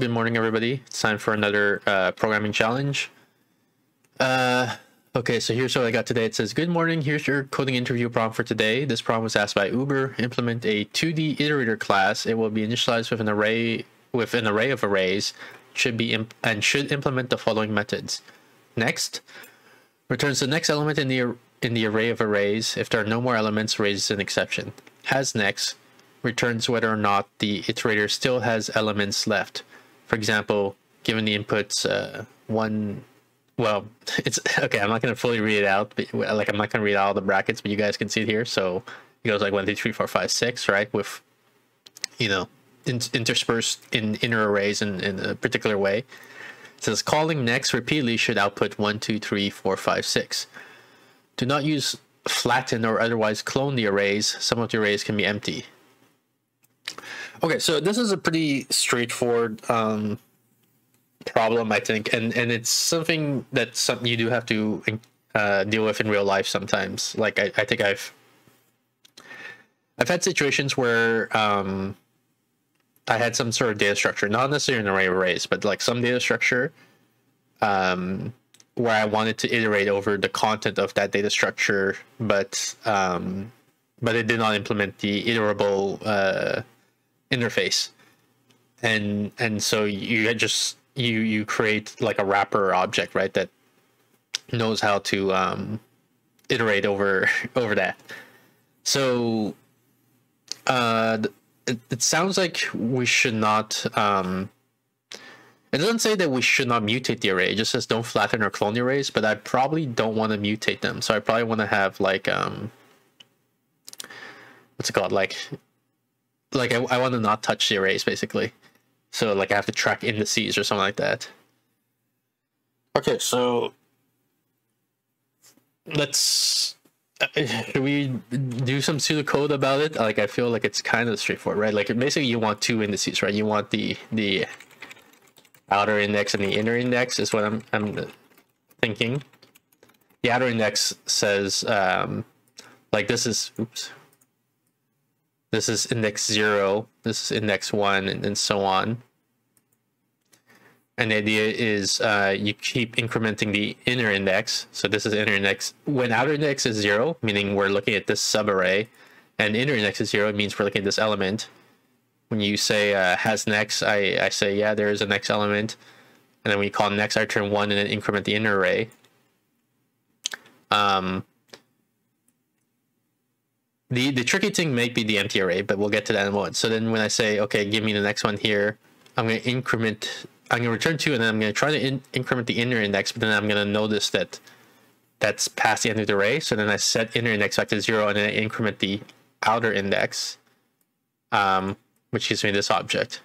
good morning, everybody. It's time for another uh, programming challenge. Uh, okay, so here's what I got today. It says, Good morning, here's your coding interview problem for today. This problem was asked by Uber. Implement a 2D iterator class. It will be initialized with an array with an array of arrays should be and should implement the following methods. Next, returns the next element in the in the array of arrays. If there are no more elements, raises an exception. Has next returns whether or not the iterator still has elements left. For example, given the inputs uh, one, well, it's okay. I'm not going to fully read it out. But, like I'm not going to read all the brackets, but you guys can see it here. So it goes like one, two, three, four, five, six, right? With you know in, interspersed in inner arrays in, in a particular way. It says calling next repeatedly should output one, two, three, four, five, six. Do not use flatten or otherwise clone the arrays. Some of the arrays can be empty. Okay, so this is a pretty straightforward um, problem, I think, and and it's something that some you do have to uh, deal with in real life sometimes. Like I, I think I've I've had situations where um, I had some sort of data structure, not necessarily an array of arrays, but like some data structure um, where I wanted to iterate over the content of that data structure, but um, but it did not implement the iterable uh, interface, and and so you just you you create like a wrapper object, right, that knows how to um, iterate over over that. So uh, it, it sounds like we should not. Um, it doesn't say that we should not mutate the array. It just says don't flatten or clone the arrays, but I probably don't want to mutate them. So I probably want to have like um, what's it called? Like, like I, I want to not touch the arrays basically. So like I have to track indices or something like that. Okay, so let's uh, should we do some pseudocode about it? Like I feel like it's kind of straightforward, right? Like basically you want two indices, right? You want the the outer index and the inner index is what I'm I'm thinking. The outer index says um, like this is oops. This is index zero. This is index one, and, and so on. And the idea is uh, you keep incrementing the inner index. So this is inner index. When outer index is zero, meaning we're looking at this subarray, and inner index is zero, it means we're looking at this element. When you say uh, has next, I, I say, yeah, there is a next element. And then we call next, I return one and then increment the inner array. Um, the, the tricky thing may be the empty array, but we'll get to that in a moment. So then when I say, okay, give me the next one here, I'm going to increment I'm going to return two, and then I'm going to try to in increment the inner index, but then I'm going to notice that that's past the end of the array. So then I set inner index back to zero, and then I increment the outer index, um, which gives me this object.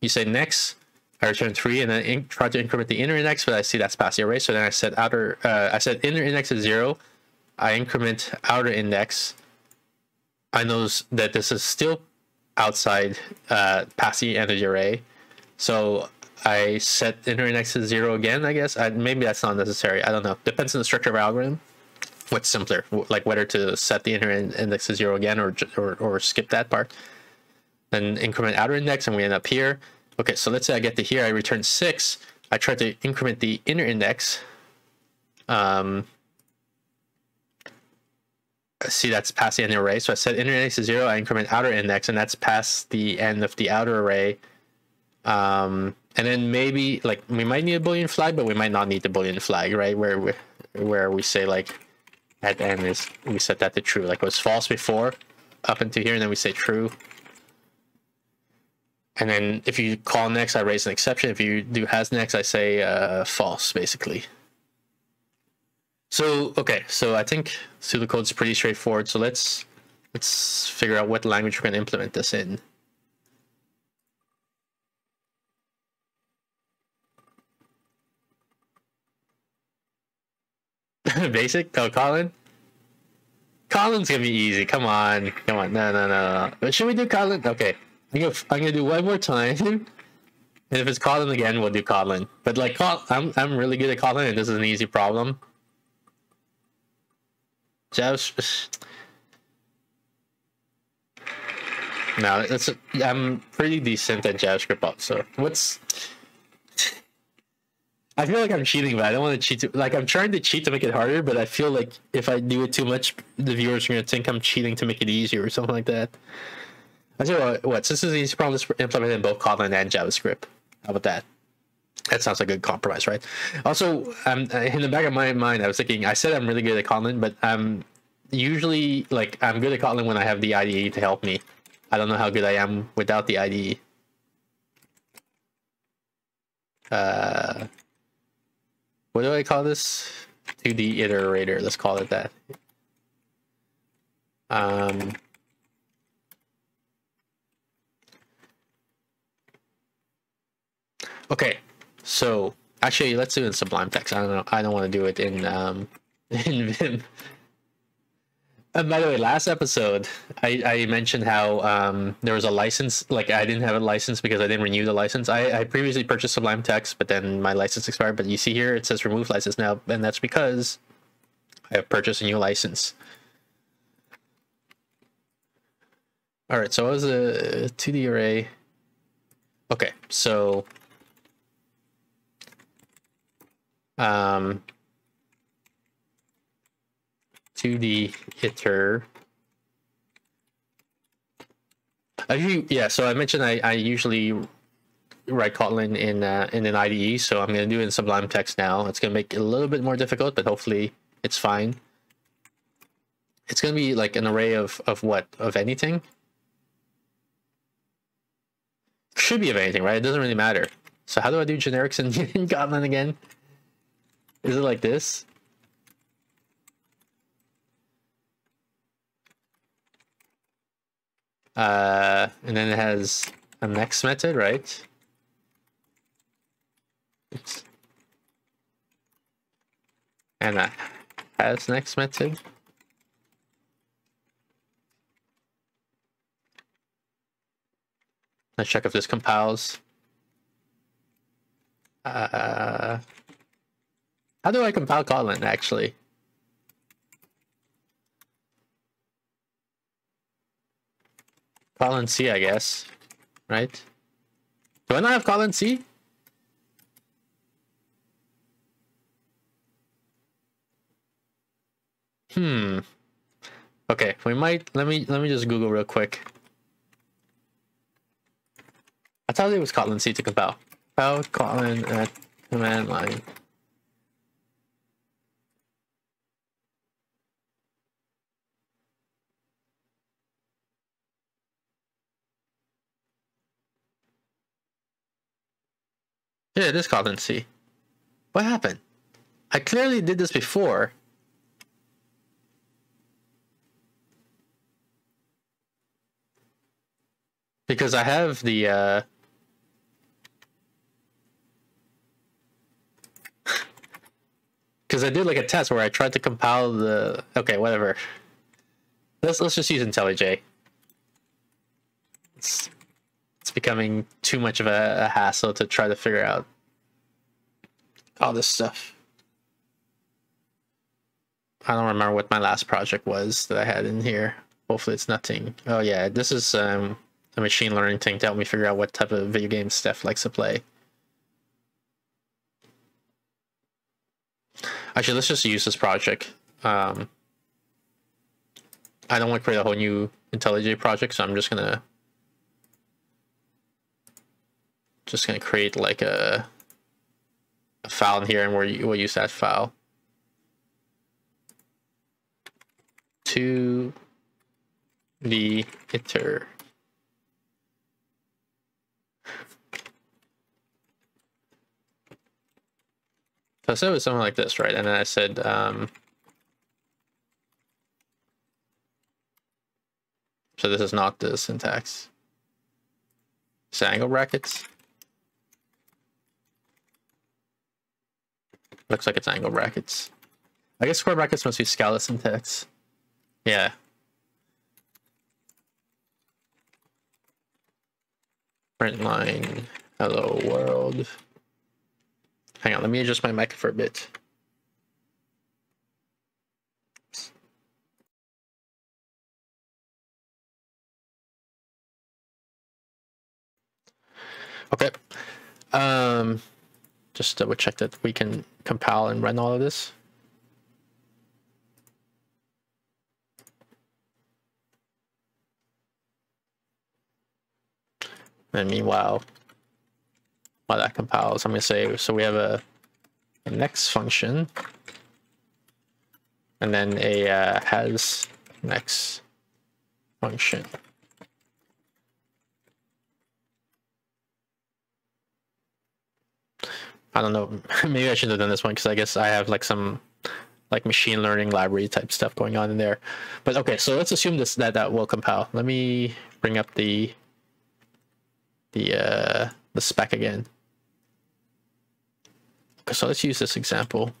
You say next, I return three, and then try to increment the inner index, but I see that's past the array. So then I set outer, uh, I set inner index is zero. I increment outer index. I notice that this is still outside uh, the the array. So I set inner index to zero again, I guess. I, maybe that's not necessary. I don't know. Depends on the structure of our algorithm. What's simpler, like whether to set the inner index to zero again or, or, or skip that part. Then increment outer index and we end up here. Okay, so let's say I get to here, I return six. I try to increment the inner index. Um, see that's past the end of the array. So I set inner index to zero, I increment outer index, and that's past the end of the outer array. Um, and then maybe like we might need a boolean flag, but we might not need the boolean flag, right? Where we, where we say like at end is we set that to true. Like it was false before up into here, and then we say true. And then if you call next, I raise an exception. If you do has next, I say uh, false, basically. So okay, so I think pseudocode is pretty straightforward. So let's let's figure out what language we're going to implement this in. Basic? Oh, Kotlin? Kotlin's gonna be easy. Come on, come on. No, no, no, no. Should we do Kotlin? Okay, I'm gonna I'm gonna do one more time. and if it's Kotlin again, we'll do Kotlin. But like, I'm I'm really good at Kotlin, and this is an easy problem. Just No, it's I'm pretty decent at JavaScript also. What's I feel like I'm cheating, but I don't want to cheat. Like I'm trying to cheat to make it harder, but I feel like if I do it too much, the viewers are gonna think I'm cheating to make it easier or something like that. I you what, since this is easy problem, let's implement in both Kotlin and JavaScript. How about that? That sounds like a good compromise, right? Also, um, in the back of my mind, I was thinking, I said I'm really good at Kotlin, but I'm usually like I'm good at Kotlin when I have the IDE to help me. I don't know how good I am without the IDE. Uh, what do I call this? 2D iterator. Let's call it that. Um, okay, so actually, let's do it in Sublime Text. I don't know. I don't want to do it in um, in Vim. And by the way, last episode, I, I mentioned how um, there was a license. Like I didn't have a license because I didn't renew the license. I, I previously purchased Sublime Text, but then my license expired. But you see here, it says remove license now, and that's because I have purchased a new license. All right, so it was a 2D array. Okay, so um, 2D iter. I, yeah, so I mentioned I, I usually write Kotlin in uh, in an IDE, so I'm going to do it in Sublime Text now. It's going to make it a little bit more difficult, but hopefully it's fine. It's going to be like an array of, of what? Of anything? Should be of anything, right? It doesn't really matter. So how do I do generics in, in Kotlin again? Is it like this? Uh, and then it has a next method, right? Oops. And a has next method. Let's check if this compiles. Uh, how do I compile Kotlin, actually? Kotlin C, I guess. Right? Do I not have Kotlin C? Hmm. Okay, we might let me let me just Google real quick. I thought it was Kotlin C to compile. Compile Kotlin at command line. Yeah, it is Kotlin C. What happened? I clearly did this before. Because I have the, uh... Because I did like a test where I tried to compile the... Okay, whatever. Let's, let's just use IntelliJ. It's it's becoming too much of a, a hassle to try to figure out all this stuff. I don't remember what my last project was that I had in here. Hopefully it's nothing. Oh yeah, this is um, a machine learning thing to help me figure out what type of video game Steph likes to play. Actually, let's just use this project. Um, I don't want to create a whole new IntelliJ project, so I'm just gonna just gonna create like a, a file in here and we'll, we'll use that file to the iter. So I said it was something like this, right? And then I said, um, so this is not the syntax. It's angle brackets. Looks like it's angle brackets. I guess square brackets must be Scala syntax. Yeah. Print line, hello world. Hang on, let me adjust my mic for a bit. Okay. Um, just double check that we can compile and run all of this. And meanwhile, while that compiles, I'm going to say, so we have a, a next function and then a uh, has next function. I don't know. Maybe I should have done this one because I guess I have like some like machine learning library type stuff going on in there. But okay, so let's assume this that that will compile. Let me bring up the the uh, the spec again. Okay, so let's use this example.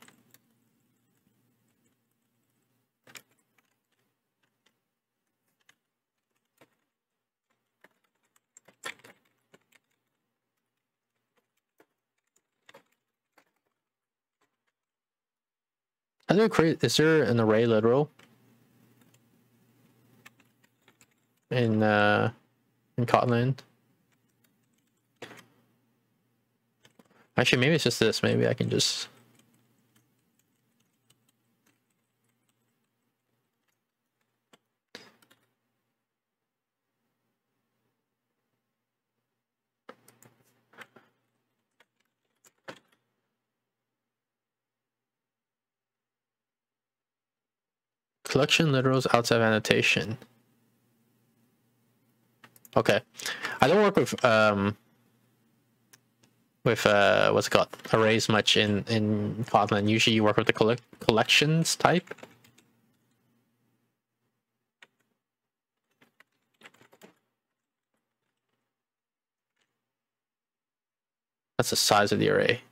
How do we create? Is there an array literal in uh, in Kotlin? Actually, maybe it's just this. Maybe I can just. Collection literals outside of annotation. Okay. I don't work with um with uh what's it called arrays much in in Kotlin. Usually you work with the collect collections type. That's the size of the array.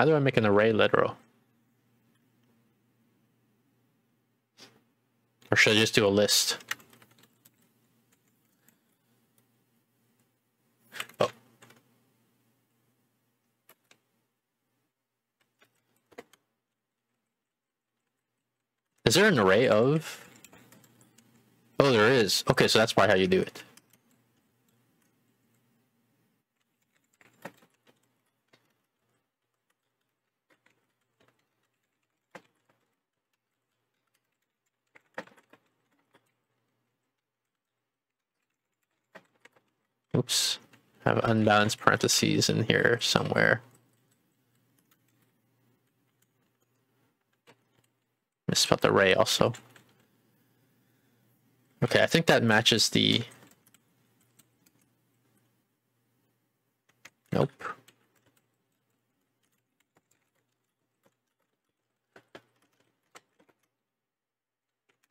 How do I make an array literal? Or should I just do a list? Oh. Is there an array of? Oh, there is. Okay, so that's why how you do it. Oops. Have unbalanced parentheses in here somewhere. Misspelled array also. Okay, I think that matches the... Nope.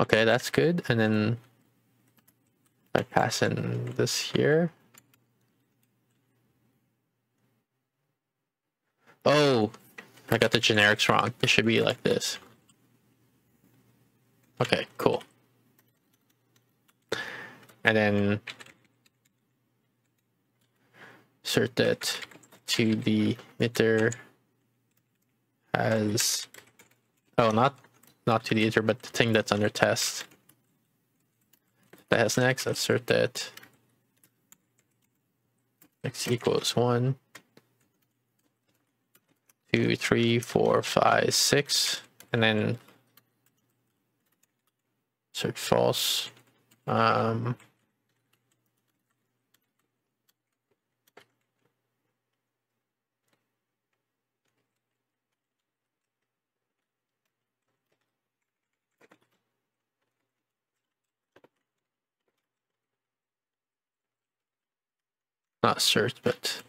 Okay, that's good. And then I pass in this here. Oh, I got the generics wrong. It should be like this. Okay, cool. And then insert that to the emitter as oh not not 2D iter but the thing that's under test that has next insert that x equals one two, three, four, five, six, and then search false. Um, not search, but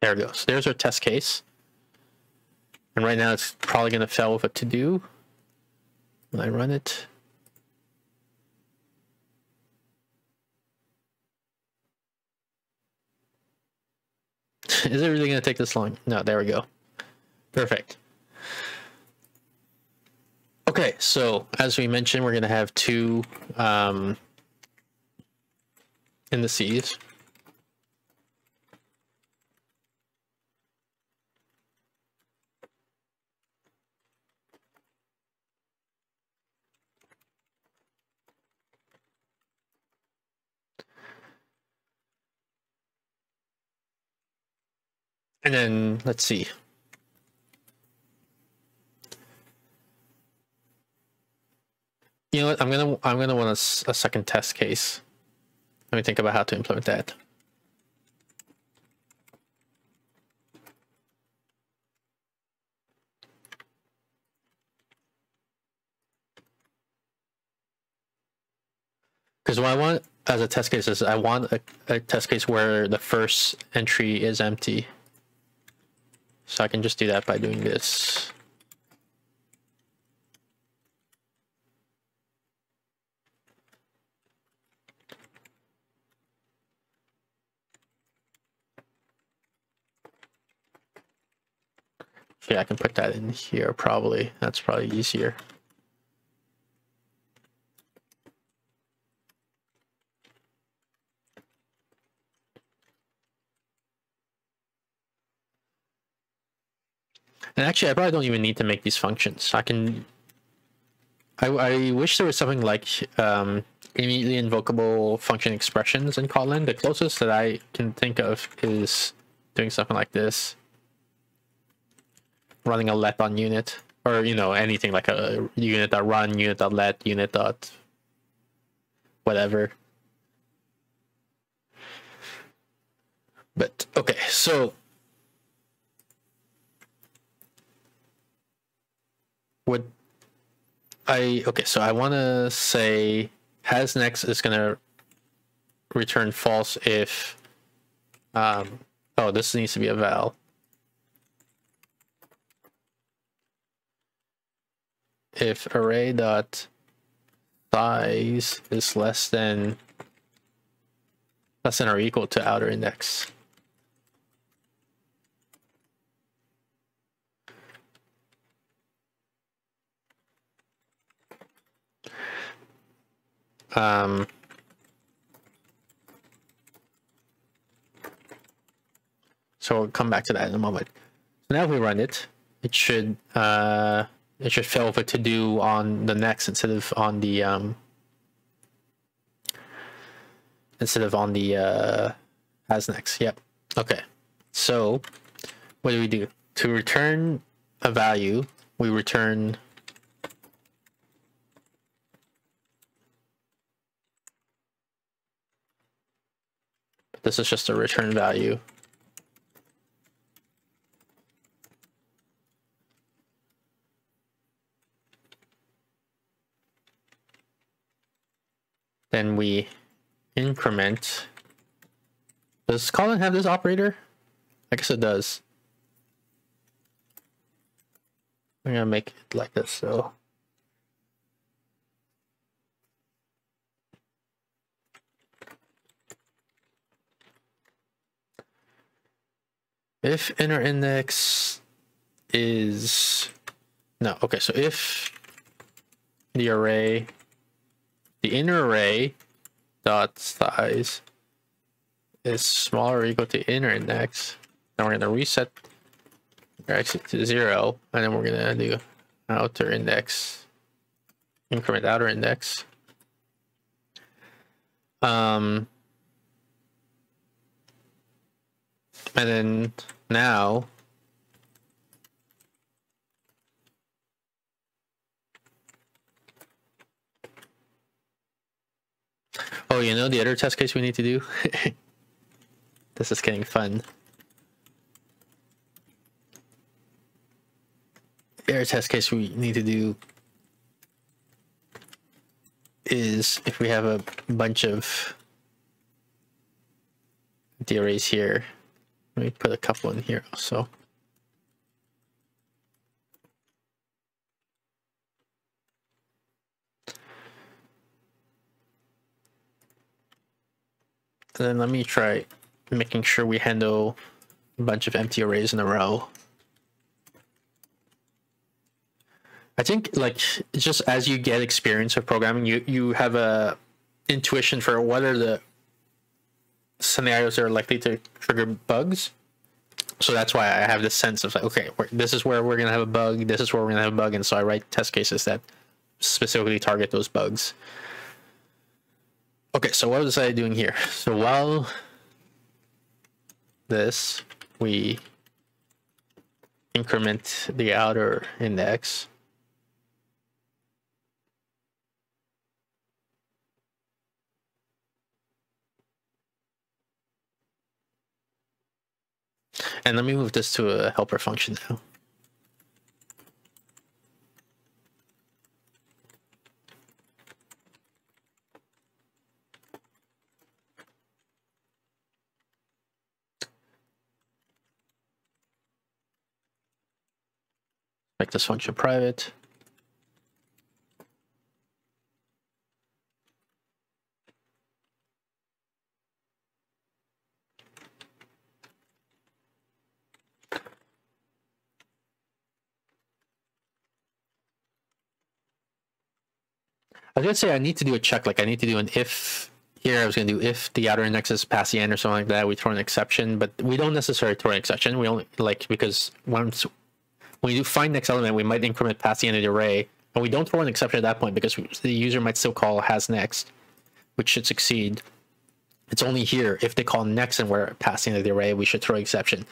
There it goes. There's our test case. And right now it's probably going to fail with a to do. when I run it. Is it really going to take this long? No, there we go. Perfect. Okay, so as we mentioned, we're going to have two um, indices. And then let's see. You know what? I'm gonna I'm gonna want a, a second test case. Let me think about how to implement that. Because what I want as a test case is I want a, a test case where the first entry is empty. So I can just do that by doing this. Yeah, I can put that in here probably. That's probably easier. And actually, I probably don't even need to make these functions. I can. I, I wish there was something like um, immediately invocable function expressions in Kotlin. The closest that I can think of is doing something like this, running a let on unit, or you know anything like a unit dot run, unit dot let, unit dot whatever. But okay, so would I okay, so I want to say has next is going to return false if um oh, this needs to be a val. If array dot size is less than less than or equal to outer index. Um, so we'll come back to that in a moment. So now if we run it, it should uh, it should fail for to do on the next instead of on the um, instead of on the uh, as next. Yep. Okay. So what do we do to return a value? We return This is just a return value. Then we increment. Does Kotlin have this operator? I guess it does. I'm gonna make it like this, so If inner index is no, okay, so if the array the inner array dot size is smaller or equal to inner index, then we're gonna reset exit to zero, and then we're gonna do outer index, increment outer index. Um, And then now Oh, you know the other test case we need to do? this is getting fun. The other test case we need to do is if we have a bunch of the arrays here let me put a couple in here also. And then let me try making sure we handle a bunch of empty arrays in a row. I think like just as you get experience of programming, you you have a intuition for what are the scenarios that are likely to trigger bugs. So that's why I have this sense of like, okay, this is where we're gonna have a bug. This is where we're gonna have a bug, and so I write test cases that specifically target those bugs. Okay, so what was I doing here? So while this, we increment the outer index. And let me move this to a helper function now. Make this function private. I was gonna say I need to do a check, like I need to do an if here. I was gonna do if the outer index is past the end or something like that. We throw an exception, but we don't necessarily throw an exception. We only like because once when do find next element, we might increment past the end of the array, and we don't throw an exception at that point because the user might still call has next, which should succeed. It's only here if they call next and we're past the end of the array, we should throw exception.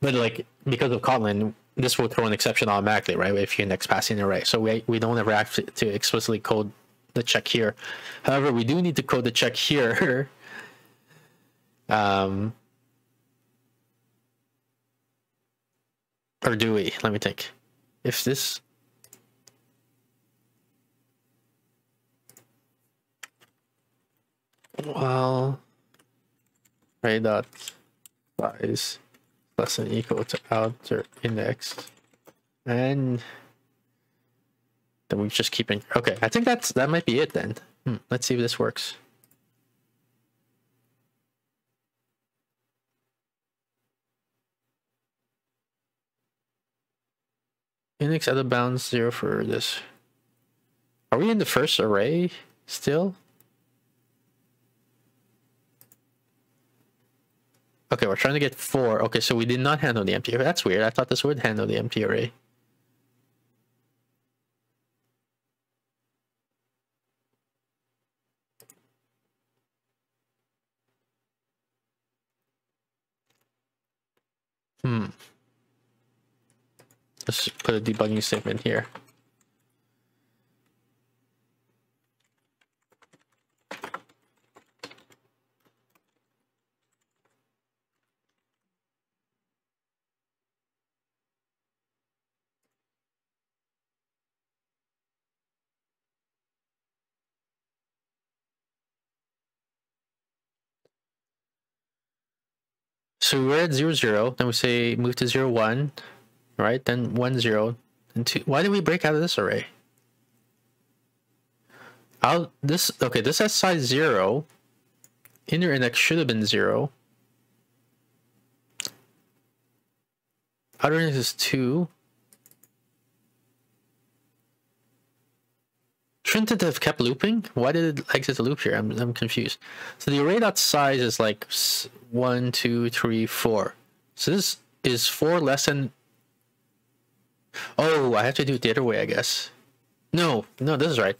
But like because of Kotlin, this will throw an exception automatically, right? If you index the array, so we we don't ever have to explicitly code the check here. However, we do need to code the check here. um, or do we? Let me think. If this well array dot size less than equal to outer index and then we've just keeping. Okay, I think that's that might be it then. Hmm, let's see if this works. Index out of bounds zero for this. Are we in the first array still? Okay, we're trying to get four. Okay, so we did not handle the empty array. That's weird. I thought this would handle the empty array. Hmm. Let's put a debugging statement here. So we're at zero zero. Then we say move to zero one, right? Then one zero, and two. Why did we break out of this array? I'll this okay. This has size zero. Inner index should have been zero. Outer index is two. Shouldn't it have kept looping? Why did it exit the loop here? I'm, I'm confused. So the array dot size is like one, two, three, four. So this is four less than. Oh, I have to do it the other way, I guess. No, no, this is right.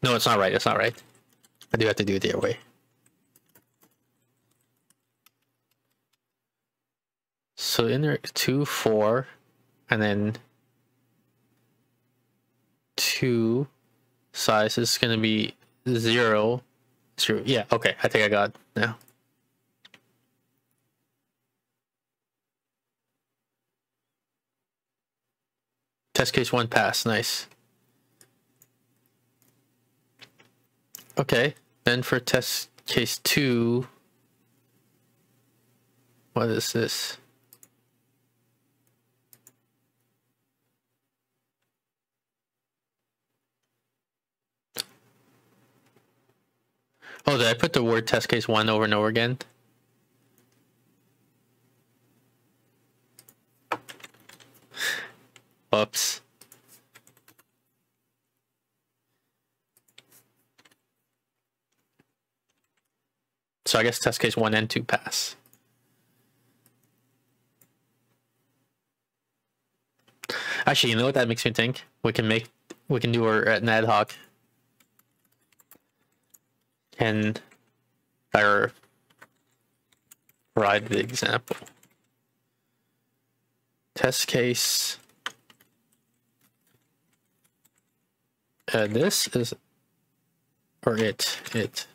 No, it's not right. It's not right. I do have to do it the other way. So inner two, four, and then two size is going to be zero, zero. Yeah, okay. I think I got now. Test case one pass. Nice. Okay. Then for test case two, what is this? Oh, did I put the word test case one over and over again? Oops. So I guess test case one and two pass. Actually, you know what that makes me think? We can make we can do our an ad hoc and or provide the example. Test case. Uh, this is or it it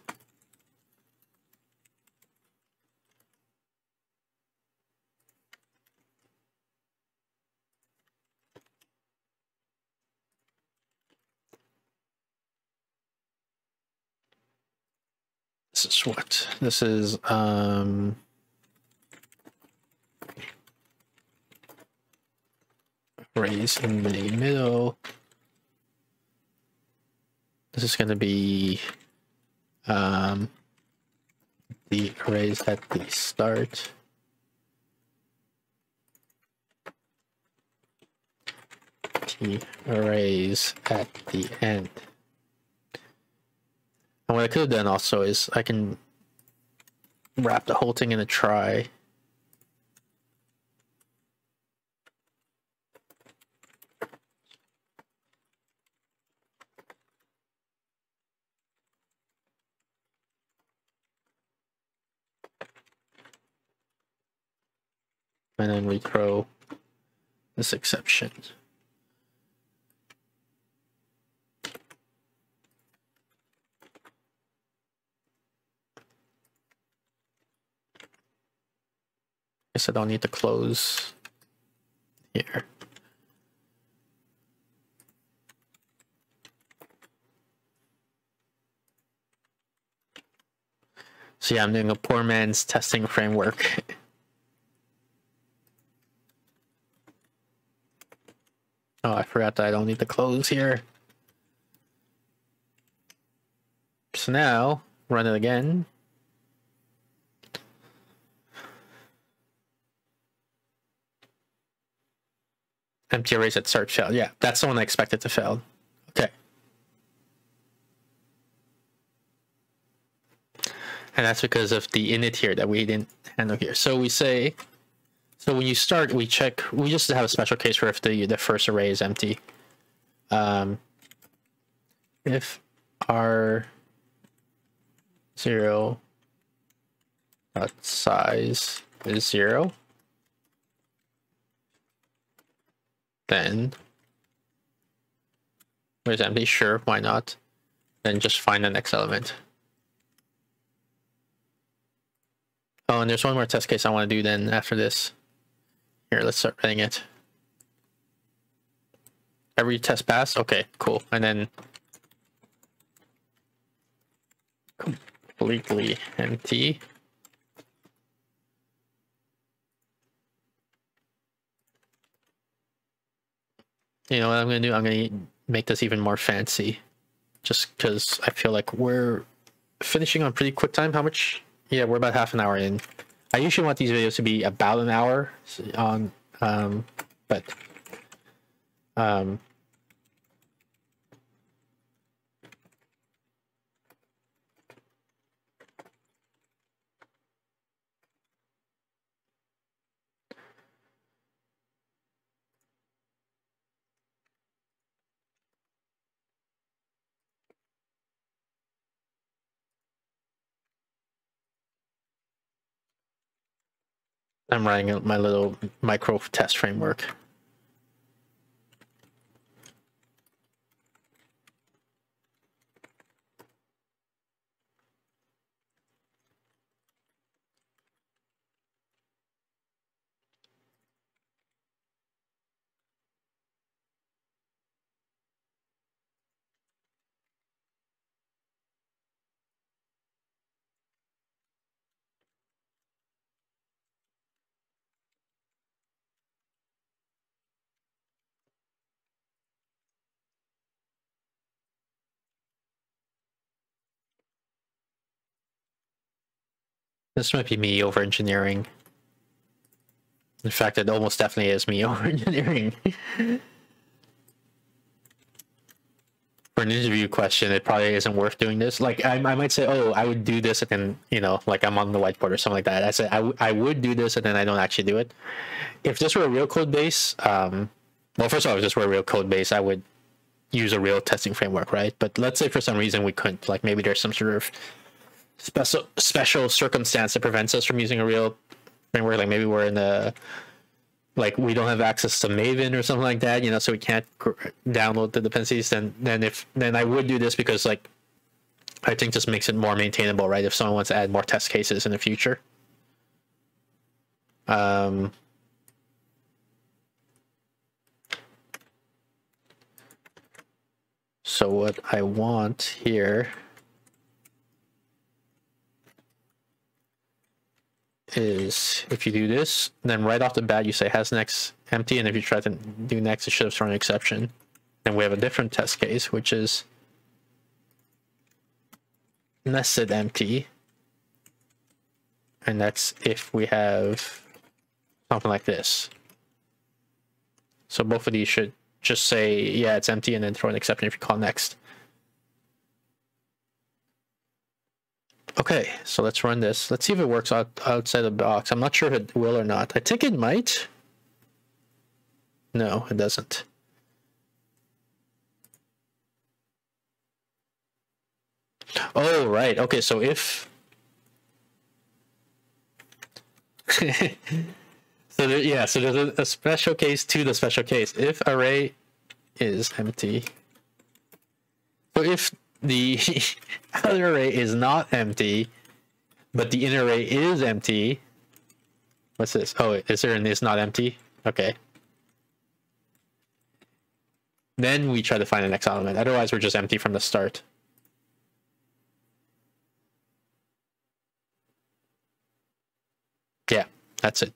This is what? This is um raise in the middle. This is going to be um the arrays at the start. The arrays at the end. And what I could have done also is I can wrap the whole thing in a try. And then we throw this exception. Guess I don't need to close here. So yeah, I'm doing a poor man's testing framework. oh, I forgot that I don't need to close here. So now, run it again. Empty arrays at start failed. Yeah, that's the one I expected to fail. Okay. And that's because of the init here that we didn't handle here. So we say, so when you start, we check, we just have a special case where if the, the first array is empty. Um, if our zero dot size is zero, then where's empty? Sure, why not? Then just find the next element. Oh, and there's one more test case I want to do then after this. Here, let's start running it. Every test pass? Okay, cool. And then completely empty. You know what I'm gonna do? I'm gonna make this even more fancy, just because I feel like we're finishing on pretty quick time. How much? Yeah, we're about half an hour in. I usually want these videos to be about an hour on, um, but um, I'm writing my little micro test framework. This might be me over engineering. In fact, it almost definitely is me over engineering. For an interview question, it probably isn't worth doing this. Like, I, I might say, oh, I would do this, and then, you know, like I'm on the whiteboard or something like that. I say, I, I would do this, and then I don't actually do it. If this were a real code base, um, well, first of all, if this were a real code base, I would use a real testing framework, right? But let's say for some reason we couldn't, like maybe there's some sort of special special circumstance that prevents us from using a real framework. Like maybe we're in the like we don't have access to Maven or something like that, you know, so we can't download the dependencies. Then then if then I would do this because like I think this makes it more maintainable, right? If someone wants to add more test cases in the future. Um, so what I want here is if you do this, then right off the bat you say has next empty, and if you try to do next, it should have thrown an exception. Then we have a different test case, which is nested empty. And that's if we have something like this. So both of these should just say, yeah, it's empty, and then throw an exception if you call next. Okay, so let's run this. Let's see if it works out outside the box. I'm not sure if it will or not. I think it might. No, it doesn't. Oh, right. Okay, so if... so there, yeah, so there's a, a special case to the special case. If array is empty, so if the outer array is not empty, but the inner array is empty. What's this? Oh, is there an is not empty? Okay. Then we try to find the next element. Otherwise, we're just empty from the start. Yeah, that's it.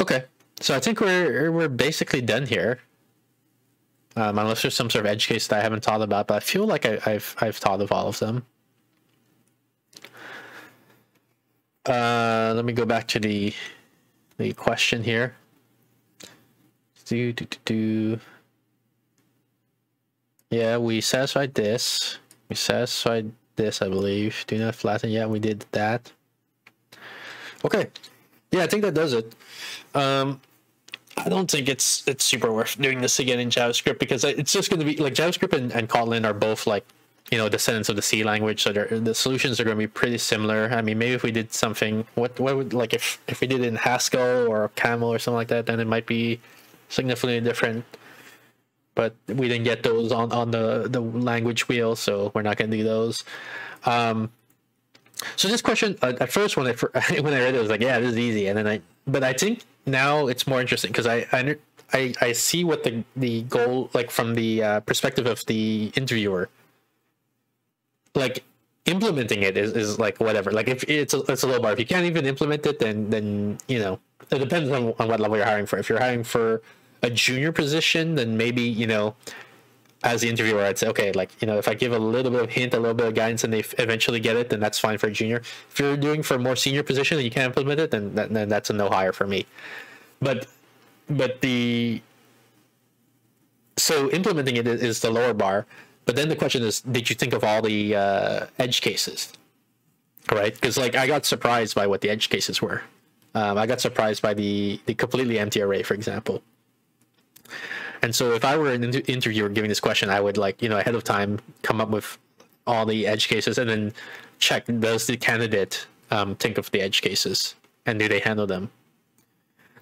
Okay. So I think we're we're basically done here. Um, unless there's some sort of edge case that I haven't thought about, but I feel like I, have I've thought of all of them. Uh, let me go back to the the question here. Do do do do. Yeah, we satisfied this. We satisfied this, I believe. Do not flatten. Yeah, we did that. Okay. Yeah, I think that does it. Um, I don't think it's it's super worth doing this again in JavaScript because it's just going to be like JavaScript and, and Kotlin are both like you know descendants of the C language, so the solutions are going to be pretty similar. I mean, maybe if we did something, what what would like if if we did in Haskell or Camel or something like that, then it might be significantly different. But we didn't get those on on the the language wheel, so we're not going to do those. Um, so this question uh, at first when I when I read it, I was like, yeah, this is easy, and then I but I think now it's more interesting because I, I I I see what the the goal like from the uh, perspective of the interviewer. Like implementing it is, is like whatever. Like if it's a, it's a low bar. If you can't even implement it, then then you know it depends on, on what level you're hiring for. If you're hiring for a junior position, then maybe you know as the interviewer, I'd say, okay, like, you know, if I give a little bit of hint, a little bit of guidance, and they eventually get it, then that's fine for a junior. If you're doing for a more senior position and you can't implement it, then, that, then that's a no hire for me. But, but the, so implementing it is the lower bar. But then the question is, did you think of all the uh, edge cases? Right? Because like I got surprised by what the edge cases were. Um, I got surprised by the the completely empty array, for example. And so if I were an inter- interviewer giving this question, I would like, you know, ahead of time come up with all the edge cases and then check does the candidate um, think of the edge cases and do they handle them?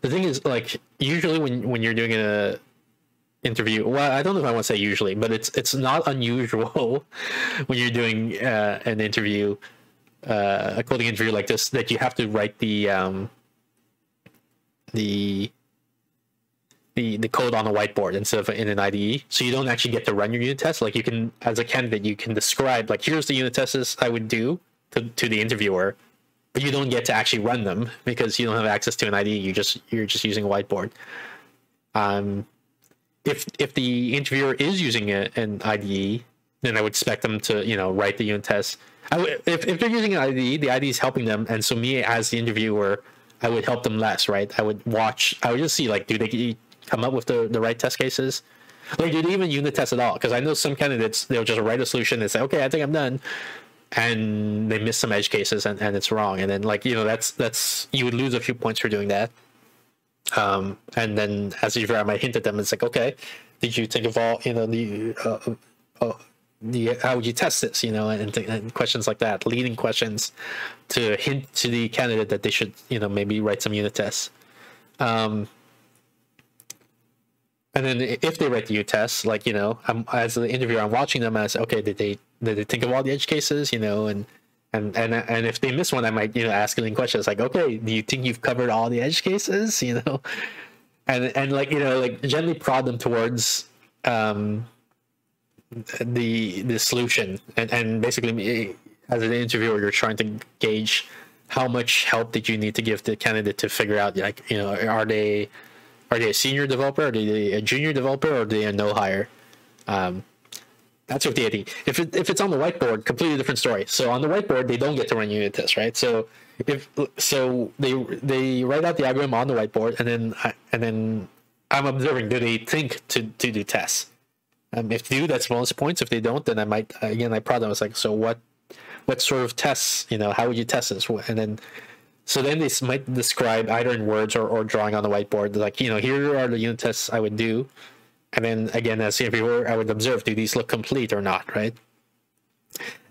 The thing is, like, usually when when you're doing a interview, well, I don't know if I want to say usually, but it's it's not unusual when you're doing uh, an interview, uh, a coding interview like this, that you have to write the um, the the, the code on a whiteboard instead of in an IDE. So you don't actually get to run your unit tests. Like you can, as a candidate, you can describe like here's the unit tests I would do to, to the interviewer, but you don't get to actually run them because you don't have access to an IDE. You just you're just using a whiteboard. Um, if if the interviewer is using a, an IDE, then I would expect them to you know write the unit test. I would, if if they're using an IDE, the IDE is helping them, and so me as the interviewer, I would help them less, right? I would watch. I would just see like, do they come up with the the right test cases? Like, they even unit test at all? Because I know some candidates they'll just write a solution and say, okay, I think I'm done, and they miss some edge cases and, and it's wrong, and then like you know that's that's you would lose a few points for doing that. Um, and then as you usual, I might hint at them. It's like, okay, did you think of all you know the uh, uh, the how would you test this? You know, and, and questions like that, leading questions to hint to the candidate that they should you know maybe write some unit tests. Um, and then if they write the U tests, like you know, I'm as the interviewer, I'm watching them as okay, did they did they think of all the edge cases? You know, and and and and if they miss one, I might you know ask them questions like, okay, do you think you've covered all the edge cases? You know, and and like you know like gently prod them towards um, the the solution, and and basically as an interviewer, you're trying to gauge how much help did you need to give the candidate to figure out like you know are they are they a senior developer, are they a junior developer, or are they a no hire? Um, that's with the IDE. If it, if it's on the whiteboard, completely different story. So on the whiteboard, they don't get to run unit tests, right? So if so, they they write out the algorithm on the whiteboard, and then I, and then I'm observing. Do they think to to do tests? Um, if they do, that's bonus points. If they don't, then I might again I prod them. It's like, so what what sort of tests? You know, how would you test this? And then so then they might describe either in words or, or drawing on the whiteboard, like you know, here are the unit tests I would do and then again, as the interviewer, I would observe, do these look complete or not, right?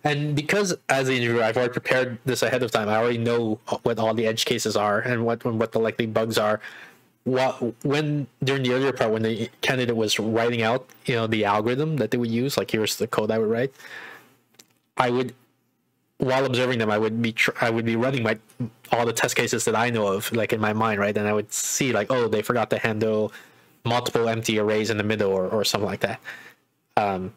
And because as the interviewer, I've already prepared this ahead of time, I already know what all the edge cases are and what what the likely bugs are. What when during the earlier part, when the candidate was writing out, you know, the algorithm that they would use, like here's the code I would write, I would while observing them, I would be I would be running my all the test cases that I know of, like in my mind, right? And I would see like, oh, they forgot to handle multiple empty arrays in the middle or, or something like that. Um,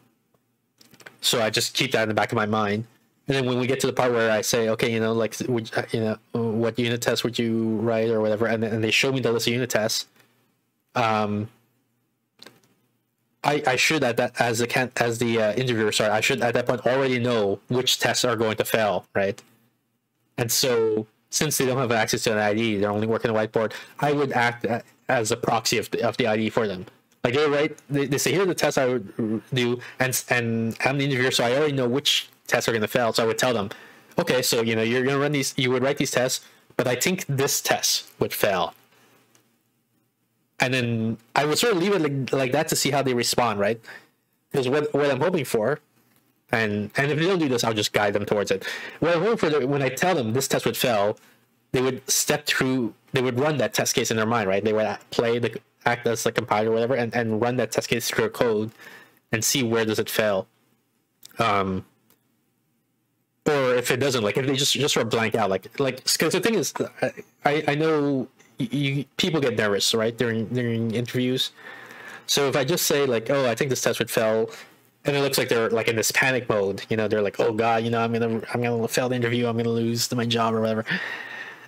so I just keep that in the back of my mind. And then when we get to the part where I say, okay, you know, like, would, uh, you know, what unit test would you write or whatever, and, and they show me the list of unit tests, um, I, I should at that as the as the uh, interviewer, sorry, I should at that point already know which tests are going to fail, right? And so since they don't have access to an IDE, they're only working the whiteboard. I would act as a proxy of the, of the IDE for them. Like they write, they, they say, here are the tests I would do, and and I'm the interviewer, so I already know which tests are going to fail. So I would tell them, okay, so you know you're going to run these, you would write these tests, but I think this test would fail. And then I would sort of leave it like, like that to see how they respond, right? Because what what I'm hoping for, and and if they don't do this, I'll just guide them towards it. What I'm hoping for, when I tell them this test would fail, they would step through they would run that test case in their mind right they would play the act as the compiler or whatever and, and run that test case through a code and see where does it fail um or if it doesn't like if they just just sort of blank out like like because the thing is i i know you, people get nervous right during during interviews so if i just say like oh i think this test would fail and it looks like they're like in this panic mode you know they're like oh god you know i'm gonna i'm gonna fail the interview i'm gonna lose my job or whatever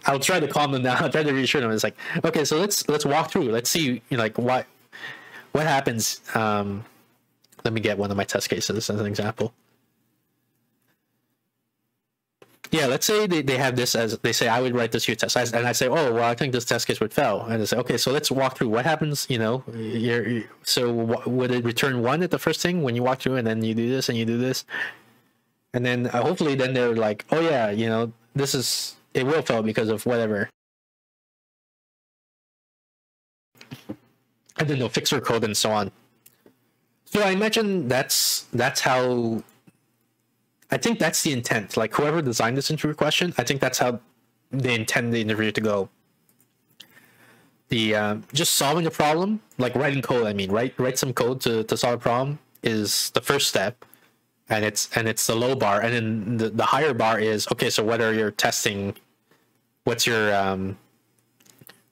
I'll try to calm them down. I'll try to reassure them. It's like, okay, so let's let's walk through. Let's see, you know, like what what happens. Um, let me get one of my test cases as an example. Yeah, let's say they, they have this as they say I would write this unit test, and I say, oh well, I think this test case would fail, and they say, okay, so let's walk through what happens. You know, you're, you're, so would it return one at the first thing when you walk through, and then you do this and you do this, and then uh, hopefully then they're like, oh yeah, you know, this is it will fail because of whatever. And then they'll fix their code and so on. So I imagine that's that's how I think that's the intent. Like whoever designed this interview question, I think that's how they intend the interview to go. The uh, just solving a problem, like writing code. I mean, write write some code to, to solve a problem is the first step and it's and it's the low bar and then the, the higher bar is okay so what are your testing what's your um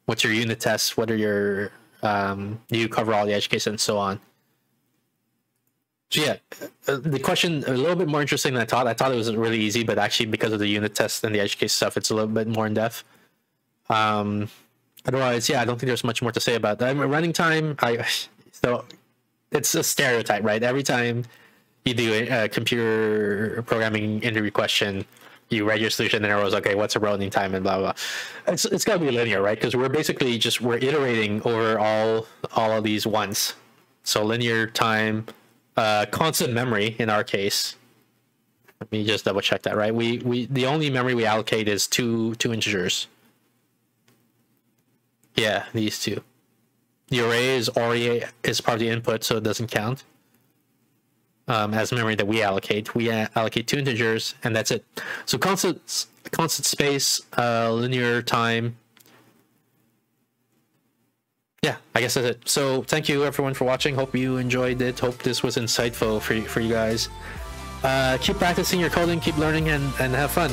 what's your unit tests what are your um do you cover all the edge cases and so on so yeah uh, the question a little bit more interesting than i thought i thought it was really easy but actually because of the unit test and the edge case stuff it's a little bit more in depth um otherwise yeah i don't think there's much more to say about that running time i so it's a stereotype, right? Every time you do a computer programming interview question, you write your solution and everyone's okay, what's a running time and blah blah. blah. It's it's gotta be linear, right? Because we're basically just we're iterating over all all of these once. So linear time, uh, constant memory in our case. Let me just double check that, right? We we the only memory we allocate is two two integers. Yeah, these two. The array is already is part of the input, so it doesn't count um, as memory that we allocate. We allocate two integers, and that's it. So constant constant space, uh, linear time. Yeah, I guess that's it. So thank you everyone for watching. Hope you enjoyed it. Hope this was insightful for you, for you guys. Uh, keep practicing your coding, keep learning, and, and have fun.